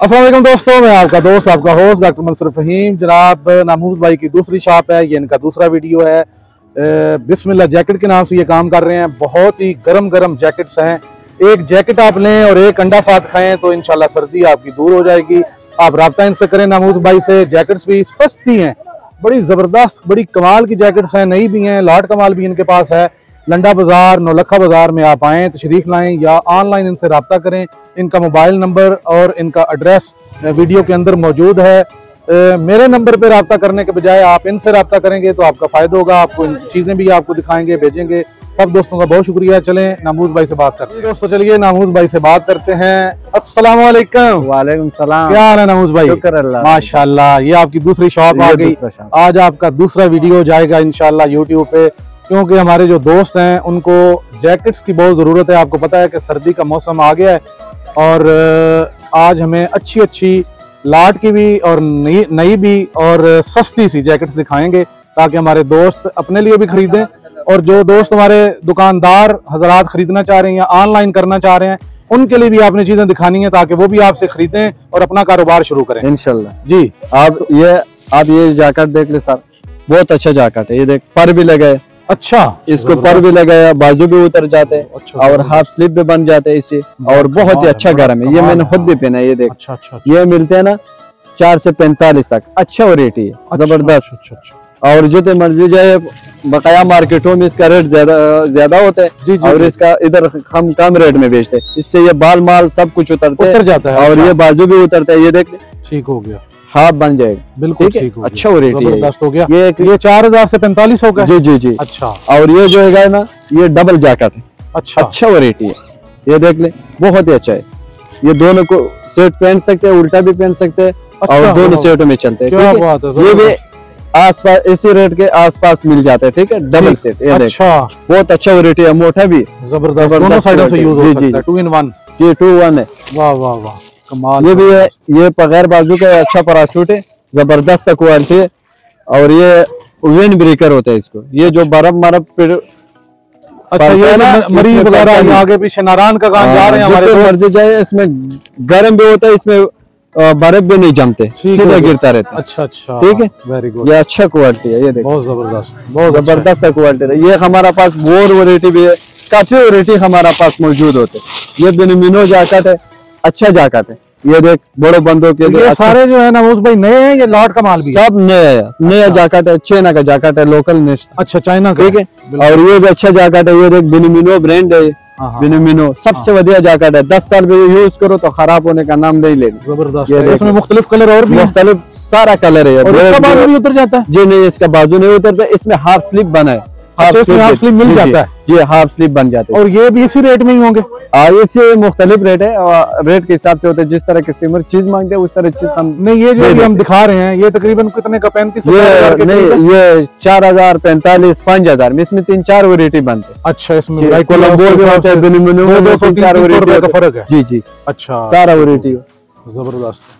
असलम दोस्तों, मैं आपका दोस्त, आपका होस्ट डॉक्टर मंसर फहीम जनाब नामूज भाई की दूसरी शॉप है, ये इनका दूसरा वीडियो है। बिस्मिल्ला जैकेट के नाम से ये काम कर रहे हैं। बहुत ही गर्म गर्म जैकेट्स हैं। एक जैकेट आप लें और एक अंडा साथ खाएँ तो इनशाला सर्दी आपकी दूर हो जाएगी। आप रबता इनसे करें नामूज भाई से। जैकेट्स भी सस्ती हैं। बड़ी ज़बरदस्त, बड़ी कमाल की जैकेट्स हैं। नई भी हैं, लाट कमाल भी इनके पास है। लंडा बाज़ार नौलखा बाज़ार में आप आएँ तशरीफ़ लाएँ या ऑनलाइन इनसे रबता करें इनका मोबाइल नंबर और इनका एड्रेस वीडियो के अंदर मौजूद है। ए, मेरे नंबर पर रबता करने के बजाय आप इनसे रबता करेंगे तो आपका फ़ायदा होगा आपको इन चीज़ें भी आपको दिखाएँगे भेजेंगे। सब दोस्तों का बहुत शुक्रिया। चलें नामूज भाई से बात करते हैं। दोस्तों चलिए नामूज भाई से बात करते हैं। अस्सलाम वालेकुम वालेकुम सलाम। क्या हाल है नामूज भाई? शुक्र अल्लाह। माशाल्लाह ये आपकी दूसरी शॉप आ गई। आज आपका दूसरा वीडियो जाएगा इंशाल्लाह यूट्यूब पे। क्योंकि हमारे जो दोस्त हैं उनको जैकेट्स की बहुत ज़रूरत है। आपको पता है कि सर्दी का मौसम आ गया है और आज हमें अच्छी अच्छी लाट की भी और नई नई भी और सस्ती सी जैकेट्स दिखाएँगे ताकि हमारे दोस्त अपने लिए भी खरीदें। और जो दोस्त हमारे दुकानदार हजरात खरीदना चाह रहे हैं या ऑनलाइन करना चाह रहे हैं उनके लिए भी आपने चीज़ें दिखानी है ताकि वो भी आपसे खरीदें और अपना कारोबार शुरू करें। इनशाला जी। आप ये आप ये जैकेट देख ले सर बहुत अच्छा जैकेट है। ये देख पर भी लगे। अच्छा। इसको पर भी लगाया बाजू भी उतर जाते हैं अच्छा, और हाफ़ स्लीप भी बन जाते हैं इससे। और बहुत ही अच्छा गर्म है। ये मैंने खुद भी। पहना ये देख। अच्छा अच्छा अच्छा। ये मिलते हैं ना चार से पैंतालीस तक। अच्छा वेराइटी है अच्छा, ज़बरदस्त। अच्छा, अच्छा, और जितने मर्ज़ी जाए बकाया मार्केटों में इसका रेट ज़्यादा ज़्यादा होता है। और इसका इधर हम कम रेट में बेचते हैं। इससे ये बाल माल सब कुछ उतरते उतर जाता है और अच्छा, ये बाजू भी उतरता है। ये देख। ठीक हो गया। हाफ़ बन जाएगा। बिल्कुल ठीक है? अच्छा variety है। ये। गया। ये ये चार हज़ार से पैंतालीस हो गया? जी जी जी। अच्छा। और ये जो है ना ये डबल जैकेट है। अच्छा। अच्छा वेराइटी है। ये देख ले बहुत ही अच्छा है। ये दोनों को सेट पहन सकते हैं उल्टा भी पहन सकते हैं अच्छा, और दोनों। सेटों में चलते हैं क्या ठीक? बात ये भी ज़बरदस्त। आसपास इसी रेट के आसपास मिल जाते हैं ठीक है? डबल सेट ये देख। अच्छा। बहुत अच्छा वेराइटी है मोटा भी ज़बरदस्त ज़बरदस्त। दोनों साइडों से यूज़ हो। सकता है। टू इन वन ये टू वन है। वाह वाह वाह। कमाल ये भी है ये बगैर बाजू का अच्छा पैराशूट है ज़बरदस्त क्वालिटी है और ये विंड ब्रेकर होता है इसको ये जो बर्फ़ मरफ फिर अच्छा ये है ना, जो मरीज़ इसमें वगैरह पड़ता ये नहीं। आगे पीछे नारायण का काम जा रहे हैं हमारे मर्ज़ी जाए इसमें गर्म भी होता है इसमें बर्फ़ भी नहीं जमते सीधा गिरता रहता अच्छा अच्छा ठीक है? वेरी गुड ये अच्छा क्वालिटी है ये देखो बहुत ज़बरदस्त बहुत अच्छा है। ज़बरदस्त क्वालिटी है ये हमारा पास बोर वैरायटी भी है काफ़ी वैरायटी हमारा पास मौजूद होते। ये बेनिमिनो जैकेट है अच्छा जैकेट है। ये देख बड़े बंदों के लिए ये अच्छा सारे जो है ना भाई नए हैं ये लॉट का माल भी सब नया है नया जैकेट है चाइना का जैकेट है लोकल नेशनल अच्छा चाइना का। ठीक है? और ये भी अच्छा जैकेट है ये देख बेनिमिनो ब्रांड है हाँ। सबसे बढ़िया जैकेट है। दस साल भी यूज़ करो तो खराब होने का नाम नहीं लेना। ज़बरदस्त। इसमें मुख्तलिफ़ कलर और मुख्तलिफ़ सारा कलर है और इसका बाजू भी उतर जाता? है जी नहीं इसका बाजू नहीं उतरता इसमें हाफ़ स्लिप बना है। इसमें half sleeve मिल जाता है? जी हाफ़ स्लीप बन जाते हैं। और ये भी इसी रेट में ही होंगे? इससे मुख्तलिफ़ रेट है और रेट के हिसाब से होते हैं जिस तरह कस्टमर चीज़ मांगते हैं उस तरह चीज़ हम नहीं ये जो हम दिखा रहे हैं ये तकरीबन कितने का पैंतीस ये नहीं ये चार हज़ार पैंतालीस पाँच हज़ार में इसमें तीन चार वेरायटी बनते हैं। अच्छा इसमें है, है दो सौ तीन तीन चार वेरायटी का फ़र्क है। जी जी। अच्छा सारा वेरायटी ज़बरदस्त।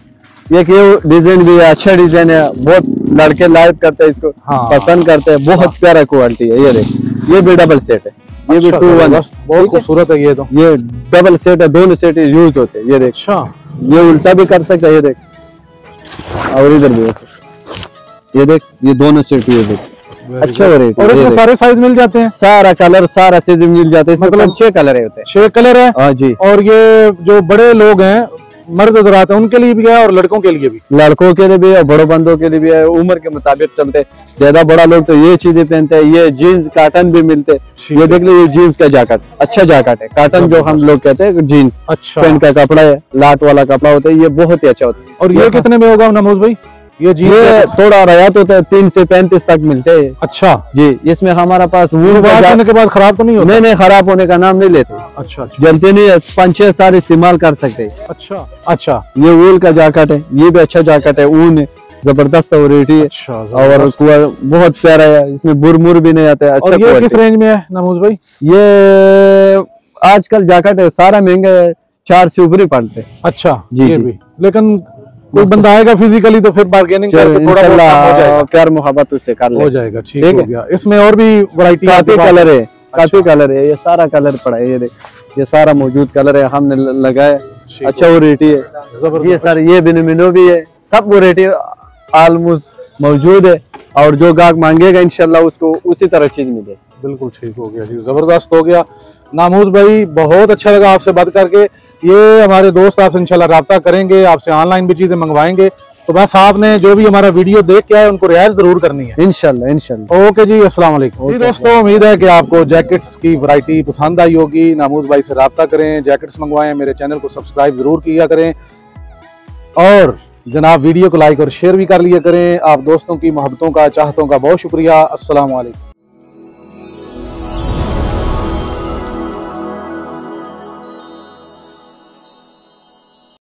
ये डिज़ाइन भी है अच्छा डिज़ाइन है। बहुत लड़के लाइक करते हैं इसको हाँ। पसंद करते हैं। बहुत प्यारा क्वालिटी है ये देख। ये भी डबल सेट है। ये भी अच्छा, टू वन बहुत खूबसूरत है ये तो। ये डबल सेट है दोनों सेट यूज़ होते हैं ये देख। अच्छा। ये उल्टा भी कर सकता है ये देख। और इधर भी ये देख ये दोनों सेट ये देख। अच्छा। और इसमें सारे साइज़ मिल जाते हैं? सारा कलर सारा मिल जाते है। मतलब- मतलब छह कलर होते हैं। छह कलर है? हाँ जी। और ये जो बड़े लोग हैं मर्द हजरात हैं उनके लिए भी है और लड़कों के लिए भी? लड़कों के लिए भी है बड़ों बंदों के लिए भी है। उम्र के मुताबिक चलते। ज़्यादा बड़ा लोग तो ये चीज़ें पहनते हैं ये जीन्स काटन भी मिलते। हैं ये देख लो ये जीन्स का जैकेट अच्छा जैकेट है। काटन जो हम लोग कहते हैं जीन्स अच्छा। पेन का कपड़ा है लाट वाला कपड़ा होता है ये बहुत ही अच्छा होता है। और ये कितने में होगा नमोज भाई? ये जी ये थोड़ा रियायत होता है तीन से पैंतीस तक मिलते। हैं अच्छा। जी इसमें हमारा पास वूल का बाद खराब तो नहीं होता? नहीं नहीं खराब होने का नाम नहीं लेते। अच्छा अच्छा। जलते नहीं है पाँच छह साल इस्तेमाल कर सकते। हैं अच्छा अच्छा। ये वूल का जैकेट है ये भी अच्छा जैकेट है ऊन है ज़बरदस्त वेरायटी है। अच्छा और बहुत प्यारा है इसमें बुरमुर भी नहीं आता है अच्छा ये किस रेंज में है नमोज भाई? ये आजकल जैकेट है सारा महँगा है चार से ऊपर ही। पड़ते अच्छा जी, जी। भी। लेकिन कोई बंदा आएगा फिजिकली तो फिर बार्गेनिंग करके थोड़ा बहुत हो जाएगा। प्यार मोहब्बत उससे कर ले। हो जाएगा ठीक हो। गया। इसमें और भी वैरायटी काफ़ी कलर है काफ़ी अच्छा। कलर है ये सारा कलर पड़ा है ये देख। ये सारा मौजूद कलर है हमने लगाया। अच्छा वैरायटी है ये सर ये बिनमिनो भी है सब वैरायटी ऑलमोस्ट मौजूद है। और जो गाहक मांगेगा इंशाल्लाह उसको उसी तरह चीज़ मिलेगी। बिल्कुल ठीक हो गया जी ज़बरदस्त हो गया। नामूज भाई बहुत अच्छा लगा आपसे बात करके। ये हमारे दोस्त आपसे इंशाल्लाह रब्ता करेंगे आपसे ऑनलाइन भी चीज़ें मंगवाएँगे। तो बस आपने जो भी हमारा वीडियो देख के आए उनको रियायत ज़रूर करनी है। इंशाल्लाह इंशाल्लाह। ओके जी अस्सलाम वालेकुम। जी दोस्तों उम्मीद है कि आपको जैकेट्स की वैरायटी पसंद आई होगी। नामूज भाई से रब्ता करें जैकेट्स मंगवाएँ मेरे चैनल को सब्सक्राइब ज़रूर किया करें। और जनाब वीडियो को लाइक और शेयर भी कर लिया करें। आप दोस्तों की मोहब्बतों का चाहतों का बहुत शुक्रिया। अस्सलाम वालेकुम।